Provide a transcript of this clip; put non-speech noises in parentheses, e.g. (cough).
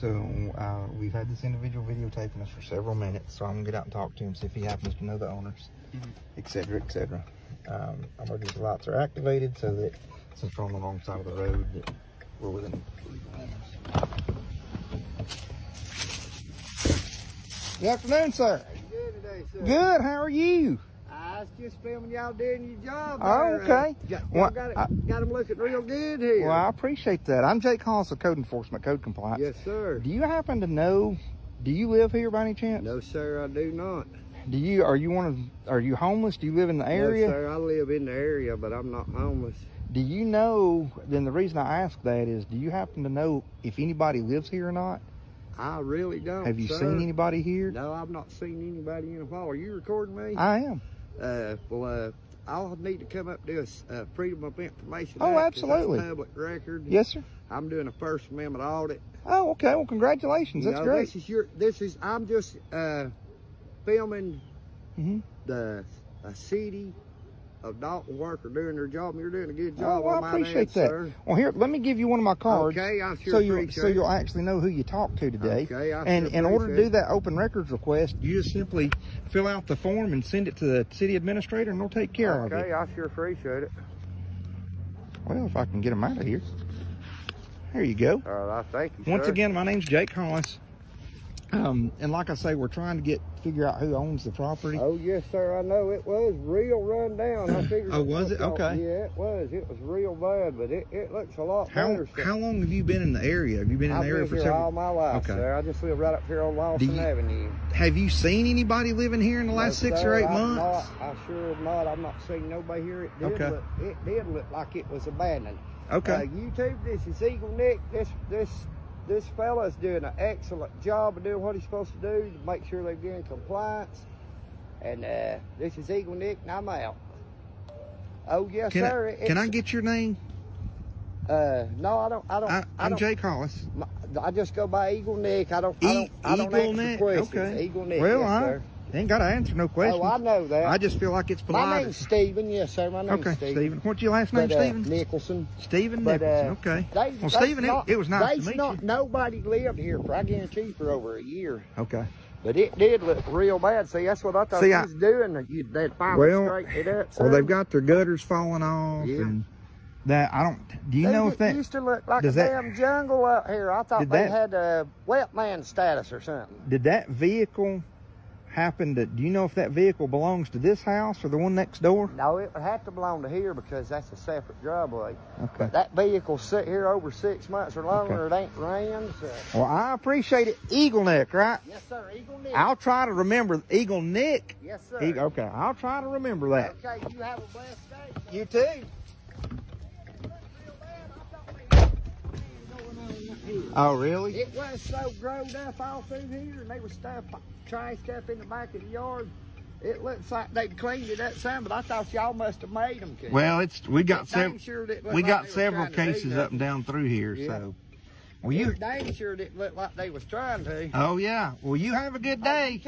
So uh, we've had this individual videotaping us for several minutes. So I'm gonna get out and talk to him, see if he happens to know the owners, et cetera, et cetera. Um, emergency lights are activated so that since we're on the wrong side of the road, that we're within. Good afternoon, sir. good today, sir? Good. How are you? I was just filming y'all doing your job. Oh, there. okay. Uh, got, Well, got, it, I- got them looking real good here. Well, I appreciate that. I'm Jake Hollis of Code Enforcement, Code Compliance. Yes, sir. Do you happen to know? Do you live here by any chance? No, sir, I do not. Do you? Are you one of? Are you homeless? Do you live in the area? No, sir, I live in the area, but I'm not homeless. Do you know? Then the reason I ask that is, do you happen to know if anybody lives here or not? I really don't. Have you sir. seen anybody here? No, I've not seen anybody in a while. Are you recording me? I am. Uh, well, uh, I'll need to come up do a uh, Freedom of Information. Oh, Act, absolutely. Public record. Yes, sir. I'm doing a First Amendment audit. Oh, okay. Well, congratulations. You That's know, great. This is your. This is. I'm just uh, filming Mhm. the a of Dalton worker doing their job. and You're doing a good Oh, job. well, I appreciate add, that. Sir. Well, here, let me give you one of my cards. Okay, I sure so you so you'll actually know who you talked to today. Okay, I and sure in order to do that open records request, you just simply fill out the form and send it to the city administrator, and they'll take care of it. Okay. I sure appreciate it. Well, if I can get them out of here. There you go. All right, I thank you. Once sir. again, my name's Jake Hollis. Um, and like I say, we're trying to get figure out who owns the property. Oh yes, sir. I know it was real run down. I (laughs) figured. Oh, was it? Okay. Yeah, it was. It was real bad, but it, it looks a lot How better. how long have you been in the area? Have you been in I've the area for here several? all my life, Okay. sir. I just live right up here on Lawson you- Avenue. Have you seen anybody living here in the last No, six sir, or eight I've months? Not, I sure have not. I'm not seeing nobody here. It did Okay. look. It did look like it was abandoned. Okay. Uh, YouTube, this is Eagle Nick. This this this fella is doing an excellent job of doing what he's supposed to do to make sure they're in compliance. And uh, this is Eagle Nick, and I'm out. Oh yes, can sir. I, can I get your name? Uh, no, I don't. I don't. I, I I'm don't, Jake Hollis. my- I just go by Eagle Nick. I don't. I E- don't. I don't Eagle Nick? questions. Okay. Eagle Nick. Well, yes, I sir. Ain't got to answer no questions. Oh, I know that. I just feel like it's polite. My name's Stephen. Yes, sir. My name's okay, Stephen. Stephen. What's your last name, But, uh, Stephen? Nicholson. Stephen But, Nicholson. uh, okay. They, Well, Stephen, it, not, it was nice to meet not, you. Nobody lived here for I guarantee for over a year. Okay. But it did look real bad. See, that's what I thought See, he I- was doing. You, they'd finally Well, it up. Well, they've got their gutters falling off, Yeah. and that I don't. Do you They know if that? used to look like a that- damn jungle out here. I thought they that- had a wetland status or something. Did that vehicle happen to? Do you know if that vehicle belongs to this house or the one next door? No, it would have to belong to here because that's a separate driveway. Okay. But that vehicle sit here over six months or longer. It ain't ran. So. Well, I appreciate it. Eagle Neck, right? Yes, sir. Eagle Nick. I'll try to remember Eagle Nick. Yes, sir. Eagle, okay, I'll try to remember that. Okay, you have a blessed day. You too. Oh, really? It was so growed up all through here, and they were stuff, trash stuff in the back of the yard. It looks like they cleaned it up some, but I thought y'all must have made them. Well, it's we got several. sure We got several trying to do cases up and down through here, Yeah. so. Well, You dang sure that looked like they was trying to. Oh yeah. Well, you have a good You day.